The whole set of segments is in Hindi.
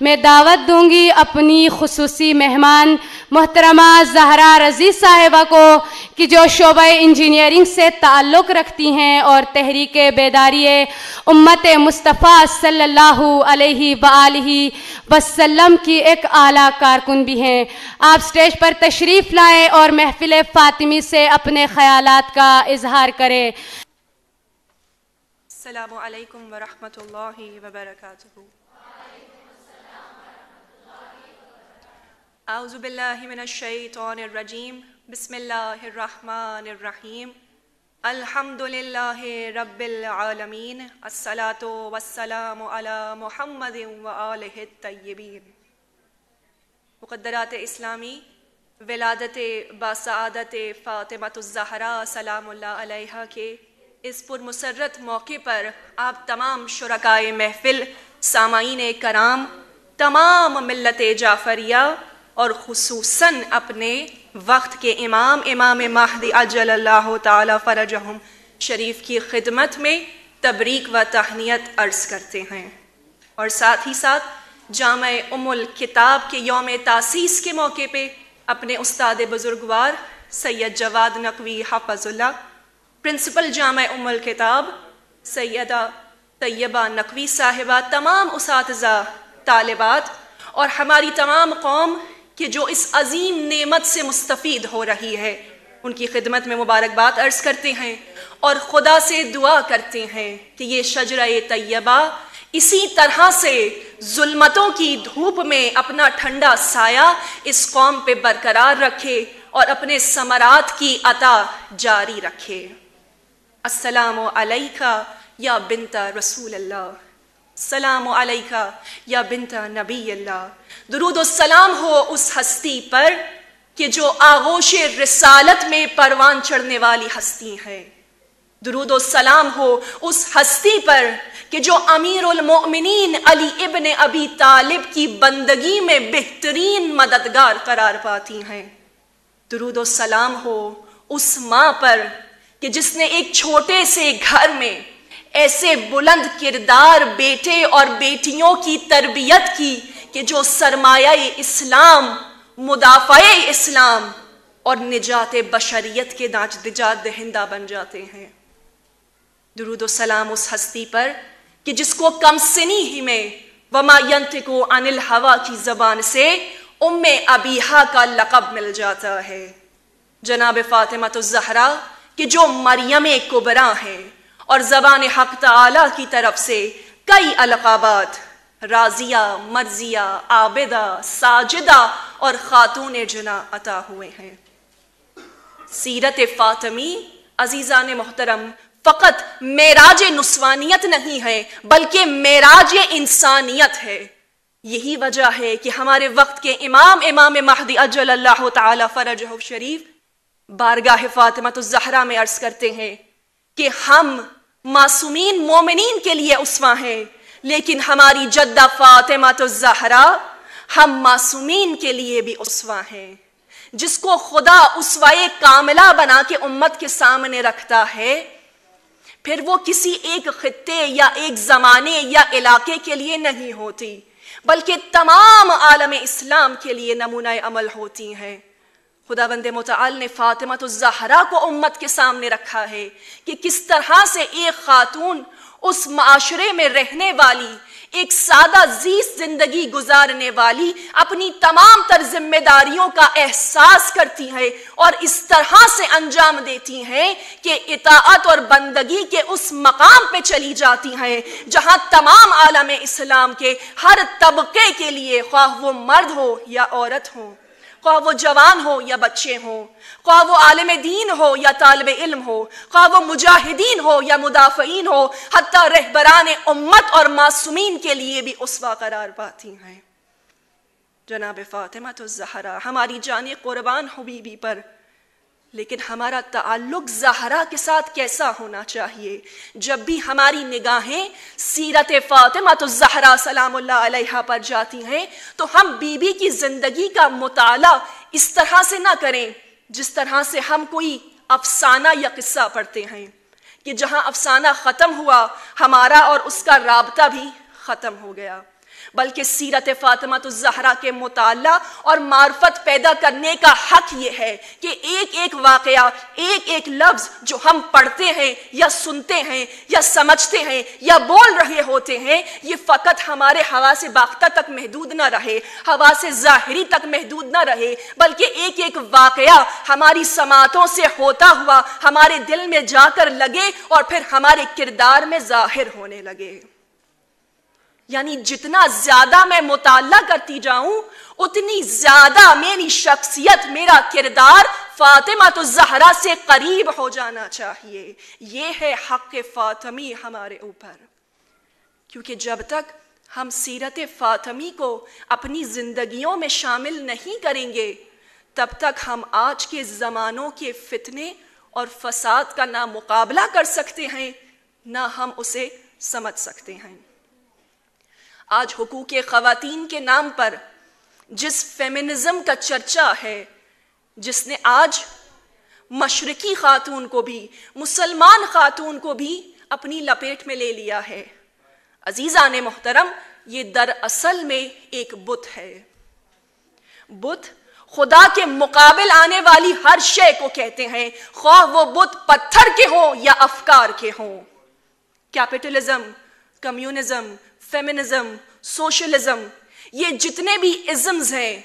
मैं दावत दूँगी अपनी खसूसी मेहमान मोहतरमा जहरा रज़ी साहिबा को कि जो शोबा इंजीनियरिंग से ताल्लुक़ रखती हैं और तहरीक बेदारी उम्मत मुस्तफ़ा सल्लल्लाहु अलैहि वसल्लम की एक आला कारकुन भी हैं। आप स्टेज पर तशरीफ़ लाएँ और महफिल फ़ातिमी से अपने ख़यालात का इजहार करें। अल्लाम वरहमतुल्लाहि वबरकातुहू। आउज़ुबिल्लिमिनशैतरजीम बसमीम अल्हम्दुलिल्लाह रब्बिल अस्सलातो वस्सलामु अला मुहम्मद व आलिहि तय्यबीन मुक़द्दरात इस्लामी विलादत बासआदत फ़ातिमतुज़्ज़हरा सलामुल्लाह अलैहा के इस पुरमसरत मौके पर आप तमाम शुरकाए महफिल सामाइन कराम तमाम मिलत जाफ़रिया और खसूस अपने वक्त के इमाम इमाम महदी अजल फ़रजहम शरीफ की खिदमत में तबरीक व तहनीत अर्ज़ करते हैं। और साथ ही साथ जाम उमुल किताब के योम तासीस के मौके पर अपने उस्ताद बुजुर्गवार सैयद जवाद नकवी हाफजुल्ला प्रिंसिपल जाम उमुल किताब सैदा तैयबा नकवी साहिबा, तमाम उस तालिबात और हमारी तमाम कौम कि जो इस अजीम नेमत से मुस्तफ़ हो रही है, उनकी खिदमत में मुबारकबाद अर्ज़ करते हैं और खुदा से दुआ करते हैं कि ये शजरा तैयबा इसी तरह से जुल्मतों की धूप में अपना ठंडा साया इस कौम पे बरकरार रखे और अपने समरात की अता जारी रखे। अस्सलाम या बिनता रसूल अल्लाह सलाम अलैका, या बिनता नबी अल्लाह दरूद सलाम हो उस हस्ती पर कि जो आगोश रिसालत में परवान चढ़ने वाली हस्ती है। दरूद सलाम हो उस हस्ती पर कि जो अमीर मोमिनीन अली इब्न अबी तालिब की बंदगी में बेहतरीन मददगार करार पाती हैं। दरूद सलाम हो उस माँ पर कि जिसने एक छोटे से घर में ऐसे बुलंद किरदार बेटे और बेटियों की तरबियत की कि जो सरमाया इस्लाम मुदाफ़ इस्लाम और निजात बशरियत के नाच दिजात दहिंदा बन जाते हैं। दरुद सलाम उस हस्ती पर कि जिसको कम सिनी ही में वमा यंत्र को अनिल हवा की जबान से उम्मे अबीहा का लकब मिल जाता है। जनाब फातिमा तो जहरा कि जो मरियम कुबरा है। और जबान हक तला की तरफ़ से कई अलकाबात राजिया, मर्जिया, आबिदा, साजिदा और ख़ातून जना अता हुए हैं। सीरत फ़ातमी अजीज़ा ने मोहतरम, फ़कत मेराज नुस्वानियत नहीं है, बल्कि मेराज इंसानियत है। यही वजह है कि हमारे वक्त के इमाम इमाम महदी अजल फ़रज शरीफ बारगाह फ़ातिमा तो जहरा में अर्ज़ करते हैं कि हम मासूमीन मोमिन के लिए उसवा है। लेकिन हमारी जद्दा फातिमा तो जहरा, हम मासूमीन के लिए भी उसवा हैं। जिसको खुदा उसवाए कामिला बना के उम्मत के सामने रखता है, फिर वो किसी एक खत्ते या एक जमाने या इलाके के लिए नहीं होती, बल्कि तमाम आलम इस्लाम के लिए नमूना अमल होती हैं। खुदा बंद मुताल ने फातिमा जहरा को उम्मत के सामने रखा है कि किस तरह से एक खातून उस माशरे में रहने वाली, एक सादा जीस ज़िंदगी गुजारने वाली, अपनी तमाम तर जिम्मेदारियों का एहसास करती है और इस तरह से अंजाम देती हैं कि इताअत और बंदगी के उस मकाम पे चली जाती हैं, जहाँ तमाम आलम इस्लाम के हर तबके के लिए ख्वाह वो मर्द हो या औरत हो। ख्वा वो जवान हो या बच्चे हों ख्वा वो आलम दीन हो या तालब इल्म हो ख्वा वो मुजाहिदीन हो या मुदाफ़ीन हो हती रहबरान उम्मत और मासूमीन के लिए भी उसवा करार पाती हैं। जनाब फ़ातिमा तो जहरा, हमारी जान कुर्बान हो बीबी पर लेकिन हमारा ताल्लुक जहरा के साथ कैसा होना चाहिए? जब भी हमारी निगाहें सीरत फ़ातिमा तो जहरा सलाम पर जाती हैं तो हम बीबी की ज़िंदगी का मुताला इस तरह से ना करें, जिस तरह से हम कोई अफसाना या किस्सा पढ़ते हैं, कि जहाँ अफसाना ख़त्म हुआ, हमारा और उसका रबता भी ख़त्म हो गया। बल्कि सीरत फ़ातिमा तो जहरा के मुताला और मार्फत पैदा करने का हक ये है कि एक एक वाकया एक एक लफ्ज़ जो हम पढ़ते हैं या सुनते हैं या समझते हैं या बोल रहे होते हैं, ये फ़कत हमारे हवा से बाख्ता तक महदूद ना रहे हवा से ज़ाहरी तक महदूद ना रहे, बल्कि एक एक वाकया हमारी समातों से होता हुआ हमारे दिल में जाकर लगे और फिर हमारे किरदार में ज़ाहिर होने लगे। यानी जितना ज़्यादा मैं मुताला करती जाऊँ, उतनी ज़्यादा मेरी शख्सियत, मेरा किरदार फातिमा तो जहरा से करीब हो जाना चाहिए। ये है हक फातमी हमारे ऊपर। क्योंकि जब तक हम सीरत फातमी को अपनी जिंदगियों में शामिल नहीं करेंगे, तब तक हम आज के ज़मानों के फितने और फसाद का ना मुकाबला कर सकते हैं, ना हम उसे समझ सकते हैं। आज हकूक ख़वातीन के नाम पर जिस फेमिनिज़म का चर्चा है, जिसने आज मशरकी खातून को भी, मुसलमान खातून को भी अपनी लपेट में ले लिया है। अजीज़ा ने मोहतरम, ये दरअसल में एक बुत है। बुत खुदा के मुकाबिल आने वाली हर शय को कहते हैं, ख्वाह वो बुत पत्थर के हों या अफकार के हों। कैपिटलिज्म कम्युनिज्म फेमिनिज्म सोशलिज्म ये जितने भी इज़म्स हैं,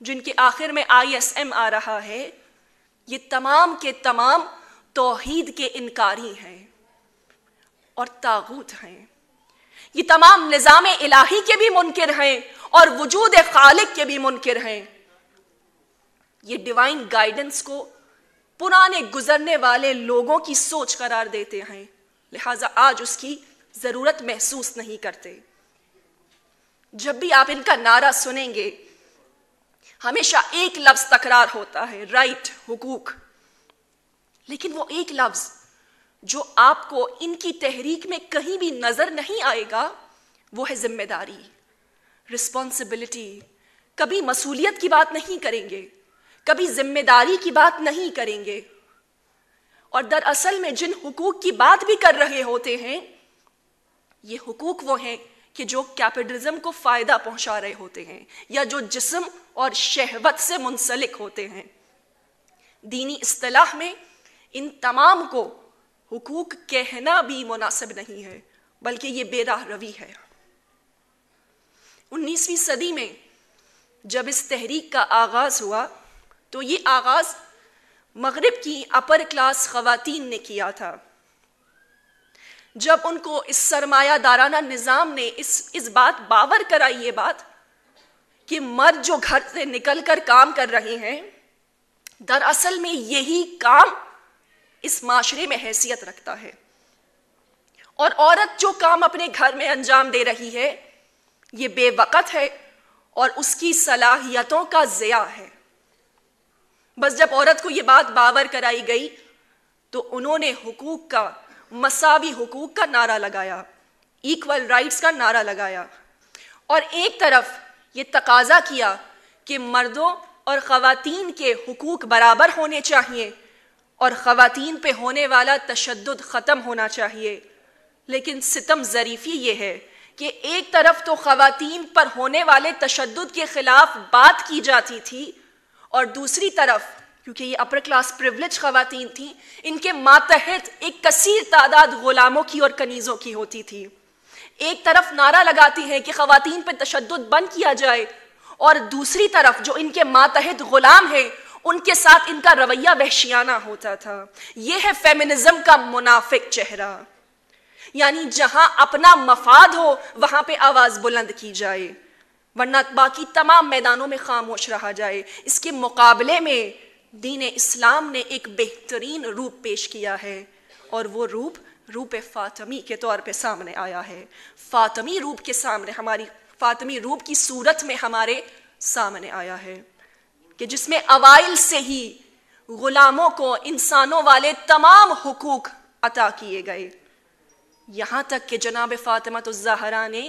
जिनके आखिर में आईएसएम आ रहा है, ये तमाम के तमाम तोहीद के इनकारी हैं और तागूत हैं। ये तमाम निज़ाम इलाही के भी मुनकर हैं और वजूद खालिक के भी मुनकर हैं। ये डिवाइन गाइडेंस को पुराने गुजरने वाले लोगों की सोच करार देते हैं। लिहाजा आज उसकी ज़रूरत महसूस नहीं करते। जब भी आप इनका नारा सुनेंगे, हमेशा एक लफ्ज तकरार होता है राइट हुकूक। लेकिन वो एक लफ्ज जो आपको इनकी तहरीक में कहीं भी नज़र नहीं आएगा, वो है ज़िम्मेदारी रिस्पॉन्सिबिलिटी कभी मसूलियत की बात नहीं करेंगे, कभी ज़िम्मेदारी की बात नहीं करेंगे। और दरअसल में जिन हुकूक की बात भी कर रहे होते हैं ये हुकूक वो हैं कि जो कैपिटलिज्म को फ़ायदा पहुँचा रहे होते हैं, या जो जिस्म और शहवत से मुंसलिक होते हैं। दीनी असलाह में इन तमाम को हुकूक कहना भी मुनासिब नहीं है, बल्कि ये बेराह रवि है। उन्नीसवीं सदी में जब इस तहरीक का आगाज़ हुआ तो ये आगाज़ मगरब की अपर क्लास खवातीन ने किया था। जब उनको इस सरमाया दाराना निज़ाम ने इस इस बात बावर कराई ये बात कि मर्द जो घर से निकल कर काम कर रहे हैं, दरअसल में यही काम इस माशरे में हैसियत रखता है। और औरत जो काम अपने घर में अंजाम दे रही है, ये बेवकत है और उसकी सलाहियतों का ज़िया है। बस जब औरत को यह बात बावर कराई गई तो उन्होंने हुकूक का मसावी हुकूक का नारा लगाया इक्वल राइट्स का नारा लगाया। और एक तरफ़ ये तकाजा किया कि मर्दों और ख़वातीन के हुकूक बराबर होने चाहिए और ख़वातीन पे होने वाला तशद ख़त्म होना चाहिए। लेकिन सितम ज़रीफ़ी ये है कि एक तरफ़ तो ख़वातीन पर होने वाले तशद के ख़िलाफ़ बात की जाती थी और दूसरी तरफ़ क्योंकि ये अपर क्लास प्रिवलेज खातन थी, इनके मातहत एक कसीर तादाद गुलामों की और कनीज़ों की होती थी। एक तरफ़ नारा लगाती हैं कि खातन पर तशद बंद किया जाए, और दूसरी तरफ़ जो इनके मातहत गुलाम हैं, उनके साथ इनका रवैया वहशियाना होता था। यह है फेमिनिज्म का मुनाफिक चेहरा। यानी जहाँ अपना मफाद हो, वहाँ पे आवाज़ बुलंद की जाए। वरना बाकी तमाम मैदानों में खामोश रहा जाए। इसके मुकाबले में दीन इस्लाम ने एक बेहतरीन रूप पेश किया है और वो रूप रूप फ़ातमी के तौर पे सामने आया है। फ़ातमी रूप के सामने हमारी, फ़ातमी रूप की सूरत में हमारे सामने आया है कि जिसमें अवाइल से ही ग़ुलामों को, इंसानों वाले तमाम हुकूक अता किए गए। यहाँ तक कि जनाब फ़ातिमा तो जहरा ने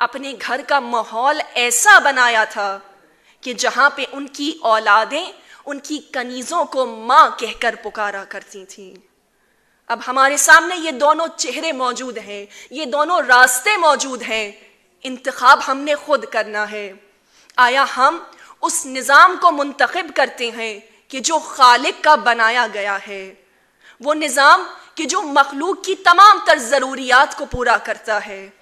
अपने घर का माहौल ऐसा बनाया था कि जहाँ पे उनकी औलादें उनकी कनीज़ों को माँ कहकर पुकारा करती थी। अब हमारे सामने ये दोनों चेहरे मौजूद हैं, ये दोनों रास्ते मौजूद हैं। इंतखाब हमने खुद करना है। आया हम उस निज़ाम को मुंतखब करते हैं कि जो खालिक का बनाया गया है। वो निज़ाम कि जो मखलूक की तमाम तर ज़रूरियात को पूरा करता है।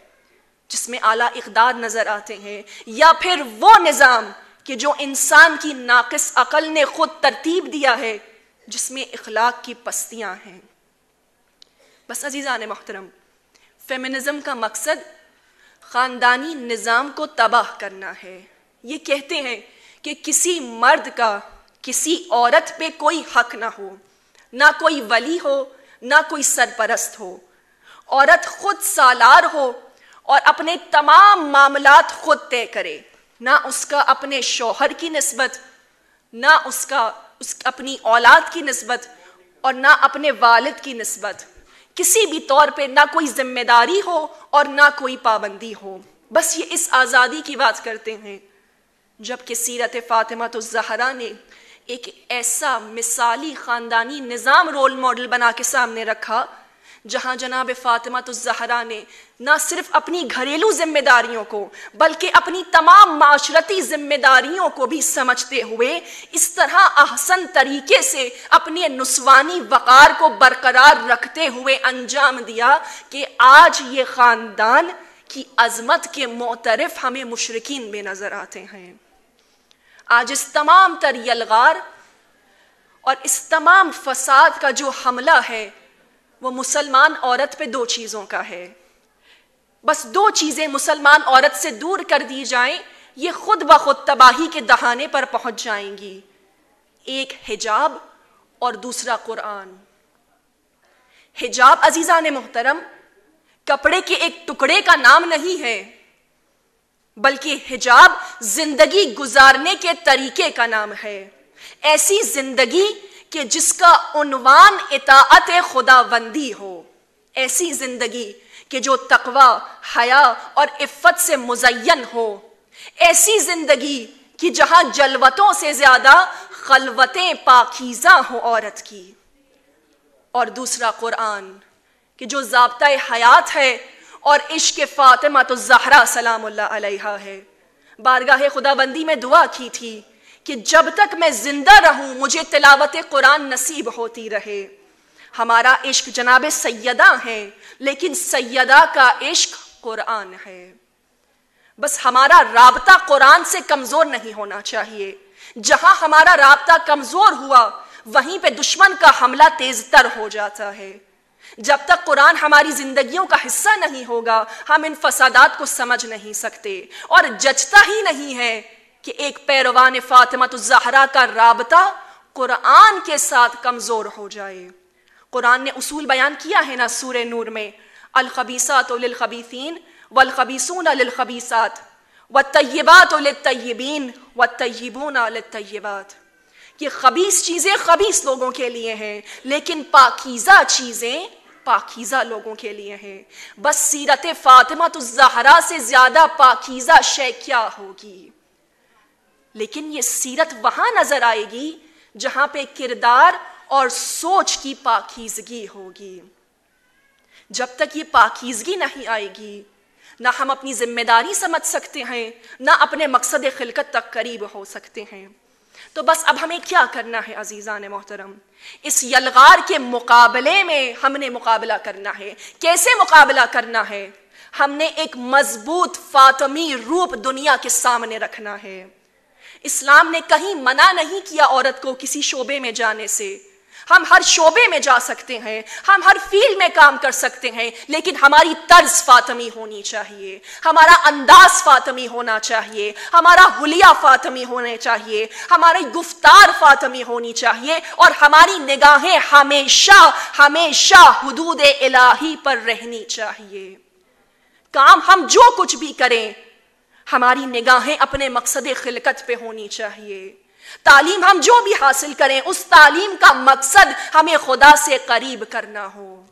जिसमें आला इकदार नज़र आते हैं, या फिर वो निज़ाम कि जो इंसान की नाकस अकल ने खुद तरतीब दिया है, जिसमें इखलाक की पस्तियाँ हैं। बस अजीज़ा ने मोहतरम फेमिनिज्म का मकसद ख़ानदानी निज़ाम को तबाह करना है। ये कहते हैं कि किसी मर्द का किसी औरत पे कोई हक ना हो, ना कोई वली हो, ना कोई सरपरस्त हो। औरत खुद सालार हो और अपने तमाम मामलात खुद तय करे। ना उसका अपने शोहर की नस्बत, ना उसका, उस, अपनी औलाद की नस्बत और ना अपने वालिद की नस्बत। किसी भी तौर पे ना कोई ज़िम्मेदारी हो और ना कोई पाबंदी हो। बस ये इस आज़ादी की बात करते हैं, जबकि सीरत फ़ातिमा तो जहरा ने एक ऐसा मिसाली ख़ानदानी निज़ाम रोल मॉडल बना के सामने रखा जहाँ जनाब फ़ातिमा तो जहरा ने न सिर्फ़ अपनी घरेलू जिम्मेदारियों को, बल्कि अपनी तमाम माशरती जिम्मेदारियों को भी समझते हुए इस तरह अहसन तरीके से अपने नुस्वानी वक़ार को बरकरार रखते हुए अंजाम दिया कि आज ये ख़ानदान की अजमत के मोतरफ हमें मुशरकिन में नज़र आते हैं। आज इस तमाम तर यलगार और इस तमाम फसाद का जो हमला है वो मुसलमान औरत पे दो चीज़ों का है। बस दो चीज़ें मुसलमान औरत से दूर कर दी जाएँ, ये खुद ब खुद तबाही के दहाने पर पहुँच जाएँगी। एक हिजाब और दूसरा कुरान। हिजाब अजीजा ने मोहतरम, कपड़े के एक टुकड़े का नाम नहीं है, बल्कि हिजाब ज़िंदगी गुजारने के तरीके का नाम है। ऐसी ज़िंदगी कि जिसका उनवान इतात खुदाबंदी हो, ऐसी ज़िंदगी कि जो तकवा, हया और इफ़्फ़त से मुजयन हो, ऐसी ज़िंदगी कि जहाँ जलवतों से ज़्यादा खलवतें पाकिजा हो औरत की। और दूसरा कुरान कि जो जबता हयात है और इश्क फ़ातिमा तो जहरा सलाम है। बारगाह खुदाबंदी में दुआ की थी कि जब तक मैं ज़िंदा रहूँ, मुझे तिलावत कुरान नसीब होती रहे। हमारा इश्क जनाब सैयदा है, लेकिन सैयदा का इश्क कुरान है। बस हमारा राबता कुरान से कमज़ोर नहीं होना चाहिए। जहाँ हमारा राबता कमज़ोर हुआ, वहीं पे दुश्मन का हमला तेजतर हो जाता है। जब तक कुरान हमारी जिंदगियों का हिस्सा नहीं होगा, हम इन फसादात को समझ नहीं सकते। और जचता ही नहीं है कि एक पैरवान फातिमा तो जहरा का रबता कुरान के साथ कमज़ोर हो जाए। कुरान ने उसूल बयान किया है ना सूर नूर में? अलखबीसात खबीसीन वलखबीसून खबीसात व तय्यबात तय्यबीन व तय्यबून तय्यबात ये खबीस चीज़ें खबीस लोगों के लिए हैं, लेकिन पाकिज़ा चीज़ें पाकिज़ा लोगों के लिए हैं। बस सीरत फातिमा तो जहरा से ज़्यादा पाकिज़ा शे क्या होगी? लेकिन ये सीरत वहाँ नज़र आएगी जहाँ पे किरदार और सोच की पाकिजगी होगी। जब तक ये पाकिजगी नहीं आएगी, ना हम अपनी ज़िम्मेदारी समझ सकते हैं, ना अपने मकसद खिलकत तक करीब हो सकते हैं। तो बस अब हमें क्या करना है अजीज़ा ने मोहतरम? इस यलगार के मुकाबले में हमने मुकाबला करना है। कैसे मुकाबला करना है? हमने एक मज़बूत फातमी रूप दुनिया के सामने रखना है। इस्लाम ने कहीं मना नहीं किया औरत को किसी शोबे में जाने से। हम हर शोबे में जा सकते हैं, हम हर फ़ील्ड में काम कर सकते हैं, लेकिन हमारी तर्ज फातमी होनी चाहिए, हमारा अंदाज फातमी होना चाहिए, हमारा हुलिया फातमी होने चाहिए, हमारी गुफ्तार फातमी होनी चाहिए, और हमारी निगाहें हमेशा हमेशा हदूद इलाही पर रहनी चाहिए। काम हम जो कुछ भी करें हमारी निगाहें अपने मकसद खिलकत पे होनी चाहिए। तालीम हम जो भी हासिल करें, उस तालीम का मकसद हमें खुदा से करीब करना हो।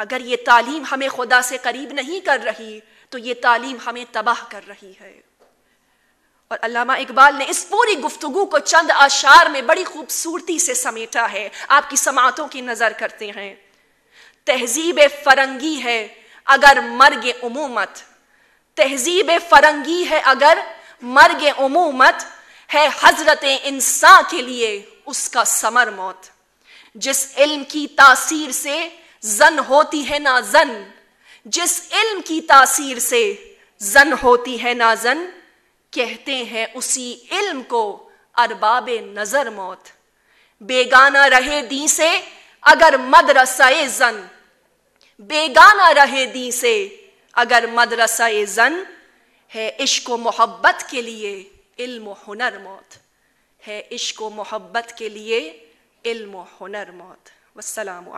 अगर ये तालीम हमें खुदा से करीब नहीं कर रही तो ये तालीम हमें तबाह कर रही है। और अल्लामा इकबाल ने इस पूरी गुफ्तगु को चंद आशार में बड़ी खूबसूरती से समेटा है। आपकी समातों की नज़र करते हैं। तहजीब फरंगी है, अगर मर्ग उमूमत तहजीब फरंगी है अगर मर्ग उमूमत है हज़रत इंसान के लिए उसका समर मौत जिस इल्म की तासीर से जन होती है ना जन, जिस इल्म की तासीर से जन होती है ना जन, कहते हैं उसी इल्म को अरबाब नज़र मौत। बेगाना रहे दी से अगर मदरसा जन, बेगाना रहे दी से अगर मदरसा जन है इश्क मोहब्बत के लिए इल्म हुनर मौत, है इश्क मोहब्बत के लिए इल्म हुनर मौत। वसलाम